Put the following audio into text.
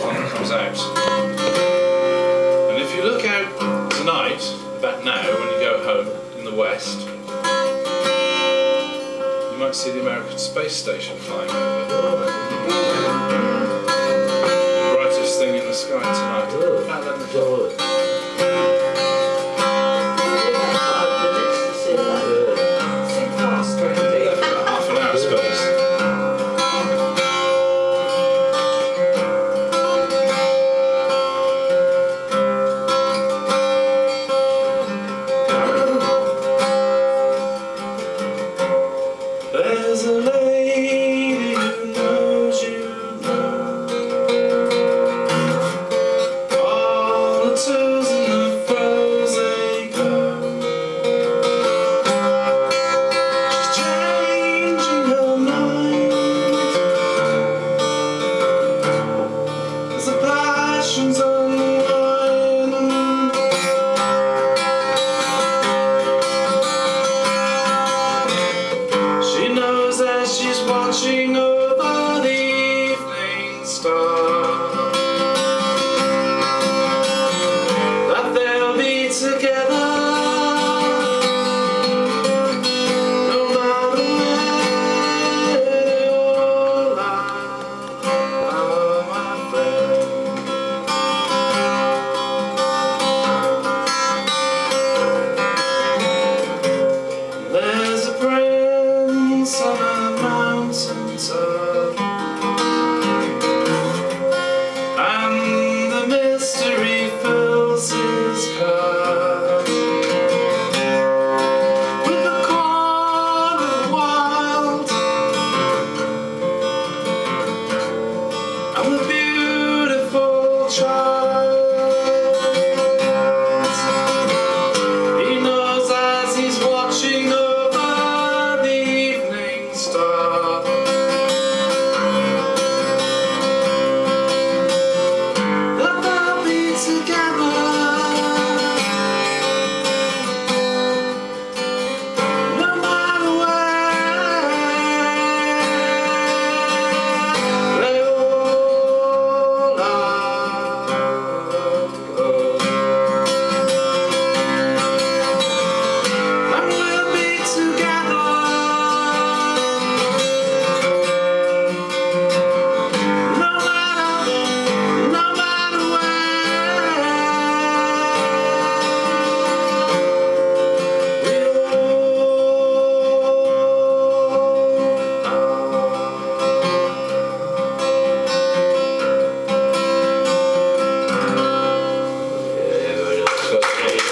one comes out. And if you look out tonight, about now, when you go home in the west, you might see the American Space Station flying over. star. try.